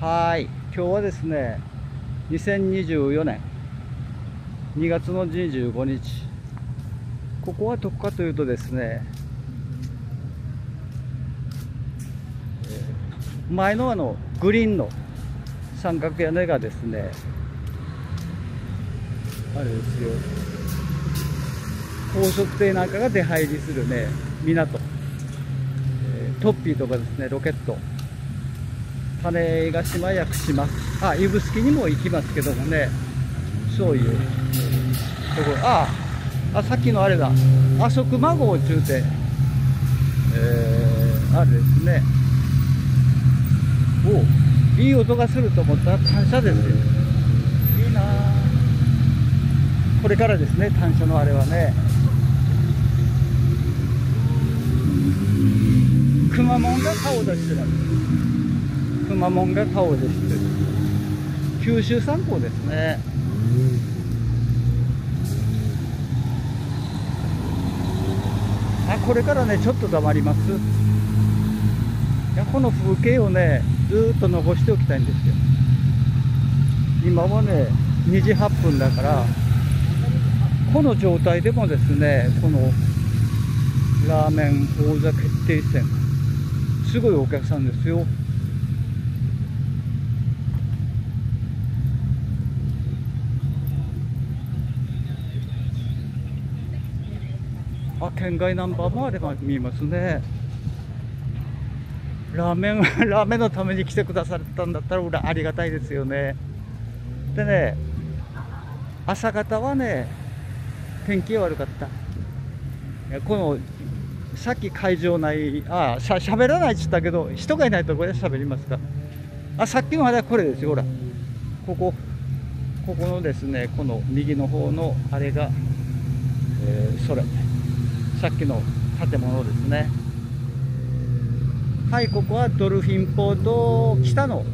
はい。今日はですね2024年。2月の25日。ここはどこかというとですね前のあのグリーンの三角屋根がですねあれですよ。高速艇なんかが出入りするね港、トッピーとかですねロケット。種子島屋久島。あ指宿にも行きますけどもね。そういう。ところ。ああさっきのあれだ。あそくま号中でえー、あれですね。おいい音がすると思ったら単車ですよいいなこれからですね単車のあれはね。くまモンが顔出してます。くまモンが顔出して九州三港ですね。あこれからねちょっと黙ります。いやこの風景をねずっと残しておきたいんですよ。今はね2時8分だからこの状態でもですねこのラーメン王座決定戦すごいお客さんですよ。あ県外ナンバーもあれば見えますね。ラーメン ラーメンのために来てくださったんだったらありがたいですよね。でね朝方はね天気悪かった。このさっき会場内あしゃしゃべらないっつったけど人がいないところでしゃべりますか。あさっきのあれはこれですよほら。ここここのですねこの右の方のあれが、えー、それさっきの建物ですね。はいここはドルフィンポート北の、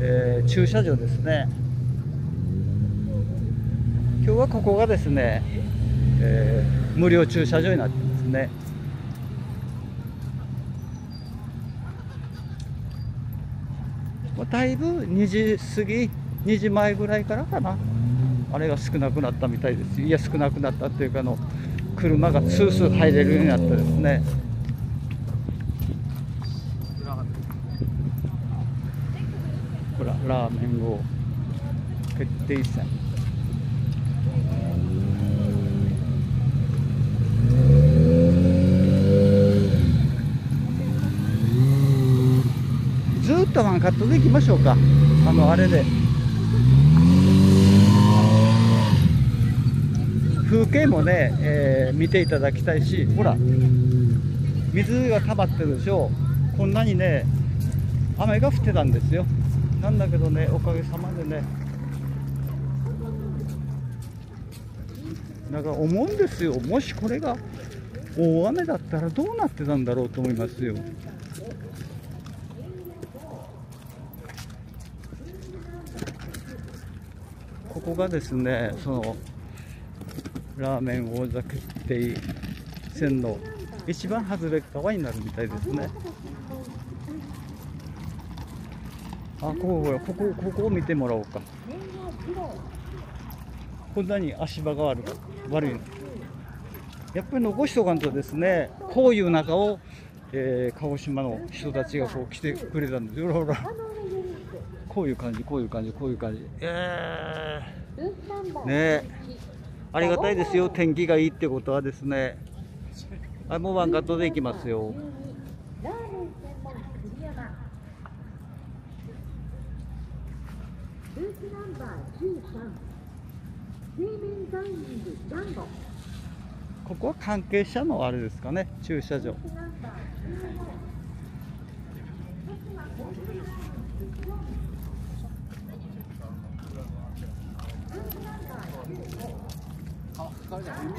えー、駐車場ですね。今日はここがですね、えー、無料駐車場になってますね。だいぶ2時過ぎ2時前ぐらいからかな。あれが少なくなったみたいです。いや少なくなったっていうかの車がスースー入れるようになったですね。ほらラーメンを決定戦ずっとワンカットでいきましょうか。あのあれで。風景もね、えー、見ていただきたいしほら水が溜まってるでしょ。こんなにね雨が降ってたんですよ。なんだけどねおかげさまでねだから思うんですよ。もしこれが大雨だったらどうなってたんだろうと思いますよ。ここがですねそのラーメン王座決定戦の一番外れ側になるみたいですね。あここここここを見てもらおうか。こんなに足場が悪悪い。やっぱり残しとかんとですねこういう中を、えー、鹿児島の人たちがこう来てくれたんですよ。ほらほら。こういう感じこういう感じこういう感じ。えー、ね。ありがたいですよ。天気がいいってことはですね。あもうワンカットで行きますよ。ここは関係者のあれですかね。駐車場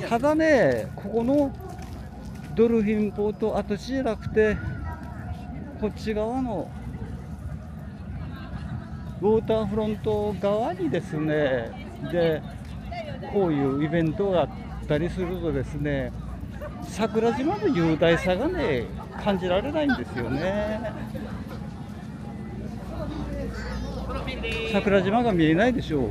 ただねここのドルフィンポート跡地じゃなくてこっち側のウォーターフロント側にですねでこういうイベントがあったりするとですね桜島の雄大さがね感じられないんですよね。桜島が見えないでしょう。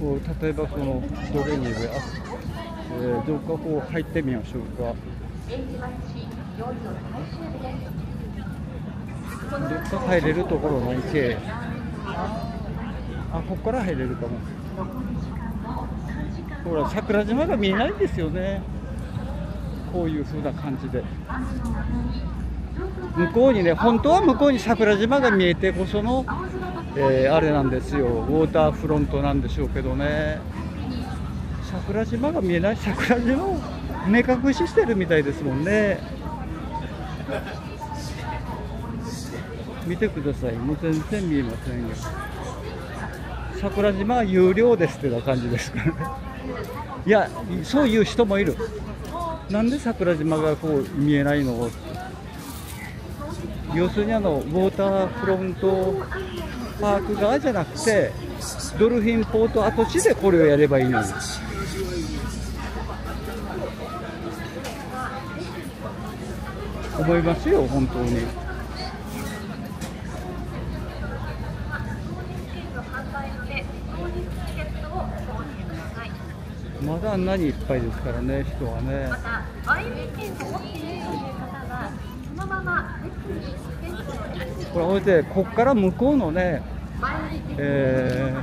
こう例えばこのどれに上あ、えー、どっかこう入ってみましょうかどっか入れるところないけあここから入れるかもほら桜島が見えないんですよね。こういう風な感じで。向こうにね本当は向こうに桜島が見えてこその、えー、あれなんですよ。ウォーターフロントなんでしょうけどね。桜島が見えない？桜島を目隠ししてるみたいですもんね。見てください。もう全然見えませんよ。桜島は有料ですってな感じですからね。いやそういう人もいる。なんで桜島がこう見えないの？要するにあのウォーターフロントパーク側じゃなくてドルフィンポート跡地でこれをやればいいのに思いますよ本当に。まだあんなにいっぱいですからね、人はね。また、前売券を持っているという方は、そのままこれ、ほいで、ここから向こうのね、え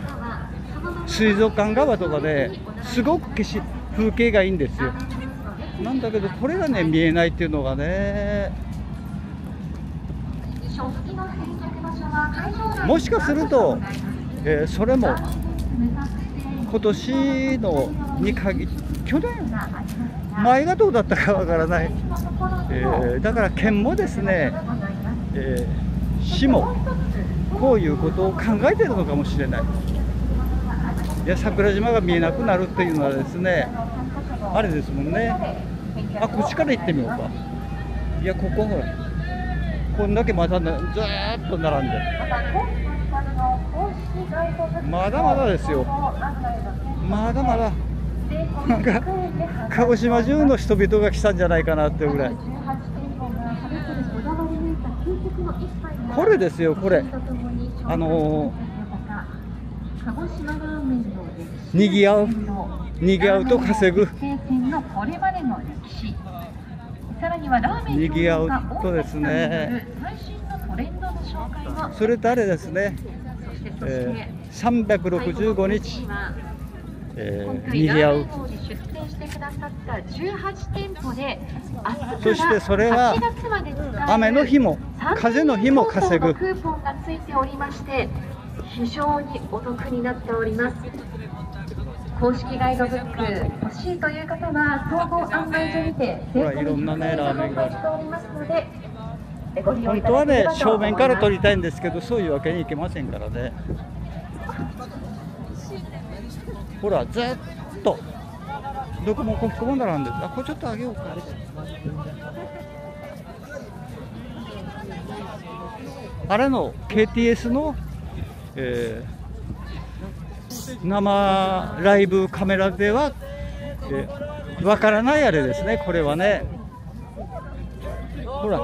ー、水族館側とかですごく景色風景がいいんですよ。なんだけど、これがね、見えないっていうのがね。もしかすると、えー、それも今年のに限去年前がどうだったかわからない、えー、だから県もですね、えー、市もこういうことを考えてるのかもしれない。いや桜島が見えなくなるっていうのはですねあれですもんね。あこっちから行ってみようか。いやここほらこんだけまた、ね、ずっと並んでまだまだですよ。まだまだ。なんか鹿児島中の人々が来たんじゃないかなっていうぐらい。これですよこれ。あのー、にぎわうにぎわうと稼ぐ。にぎわうとですね。それとあれですね、えー、365日えー、にぎわう。そしてそれは雨の日も風の日も稼ぐ。クーポンがついておりまして非常にお得になっております。公式ガイドブック欲しいという方は総合案内所にていろんなねラーメンが本当はね正面から撮りたいんですけどそういうわけにいけませんからねほらずっと。どこもここも並んでるあこれちょっと上げようかあれ。の KTS の、えー、生ライブカメラではわ、えー、からないあれですね。これはね。ほら。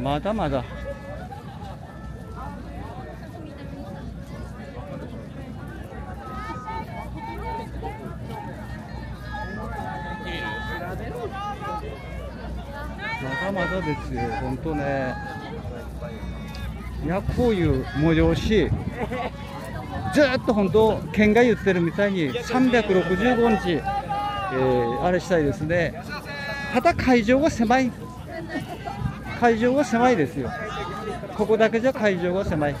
まだまだまだまだですよ、本当ね。いや、こういう催し、ずっと本当、県が言ってるみたいに365日、えー、あれしたいですね。ただ会場が狭い。会場が狭いですよ。ここだけじゃ会場が狭い。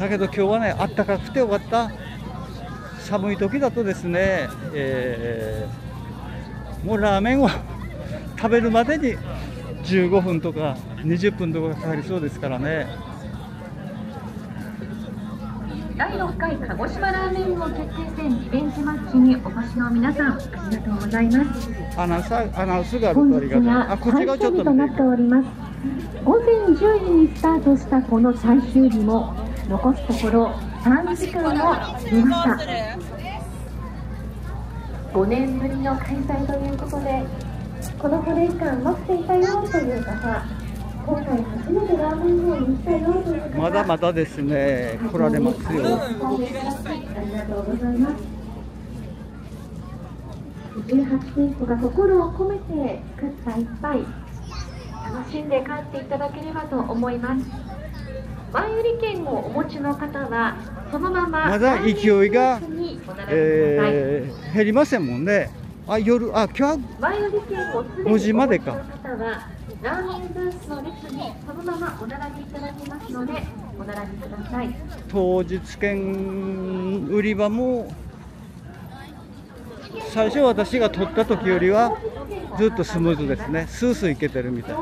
だけど今日はねあったかくてよかった。寒い時だとですね、えー、もうラーメンを食べるまでに15分とか20分とかかかりそうですからね。第6回鹿児島ラーメン王決定戦リベンジマッチにお越しの皆さんありがとうございます。アナウンサーアナウンスがある本とありがたい日が最終日となっております午前10時にスタートしたこの最終日も残すところ3時間を切りました。5年ぶりの開催ということでこの5年間待っていたよという方まだまだですね来られますよありがとうございます。18店舗が心を込めて作った一杯、楽しんで帰っていただければと思います。前売り券をお持ちの方は、そのまままだ勢いがえー、減りませんもんねあ夜あ今日前売り券をすでに5時までか。ラーメンブースの列にそのままお並びいただけますので、お並びください。当日券売り場も最初私が取った時よりはずっとスムーズですね。スースーいけてるみたい。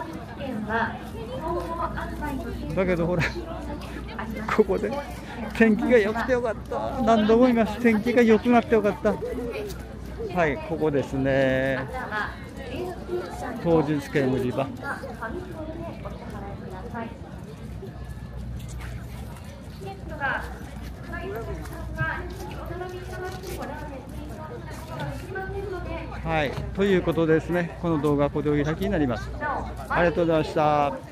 だけどほらここで天気が良くてよかった。何度も言います。天気が良くなってよかったはいここですね。当日券売り場。はいということですね。この動画はこれでお開きになります。ありがとうございました。